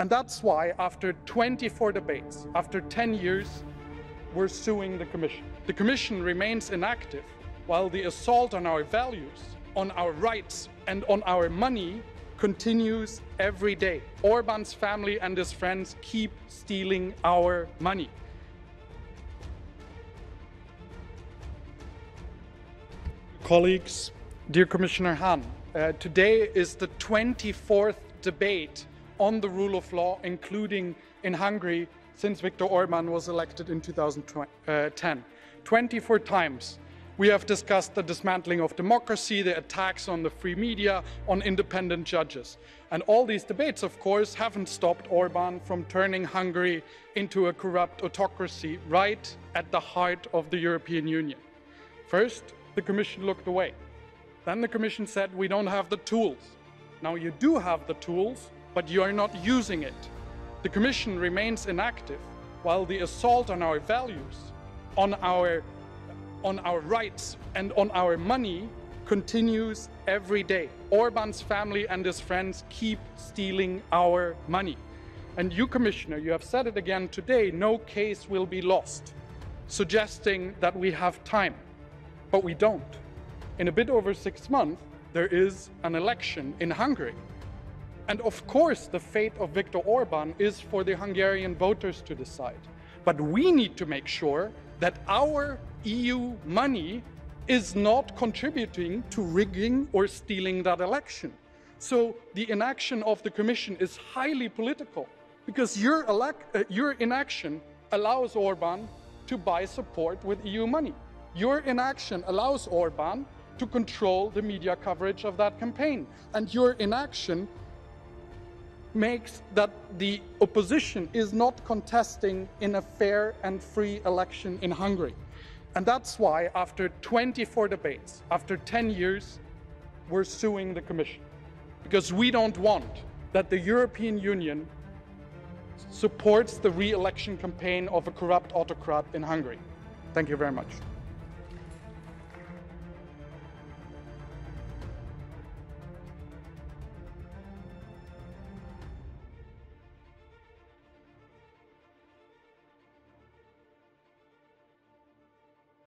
And that's why, after 24 debates, after 10 years, we're suing the Commission. The Commission remains inactive while the assault on our values, on our rights, and on our money continues every day. Orban's family and his friends keep stealing our money. Colleagues, dear Commissioner Hahn, uh, today is the 24th debate on the rule of law, including in Hungary, since Viktor Orban was elected in 2010. Uh, 24 times we have discussed the dismantling of democracy, the attacks on the free media, on independent judges. And all these debates, of course, haven't stopped Orban from turning Hungary into a corrupt autocracy right at the heart of the European Union. First, the Commission looked away. Then the Commission said, we don't have the tools. Now you do have the tools, but you are not using it. The Commission remains inactive while the assault on our values, on our, on our rights, and on our money continues every day. Orban's family and his friends keep stealing our money. And you, Commissioner, you have said it again today no case will be lost, suggesting that we have time. But we don't. In a bit over six months, there is an election in Hungary. And of course, the fate of Viktor Orban is for the Hungarian voters to decide. But we need to make sure that our EU money is not contributing to rigging or stealing that election. So the inaction of the Commission is highly political because your, uh, your inaction allows Orban to buy support with EU money. Your inaction allows Orban to control the media coverage of that campaign. And your inaction makes that the opposition is not contesting in a fair and free election in Hungary. And that's why, after 24 debates, after 10 years, we're suing the Commission. Because we don't want that the European Union supports the re election campaign of a corrupt autocrat in Hungary. Thank you very much.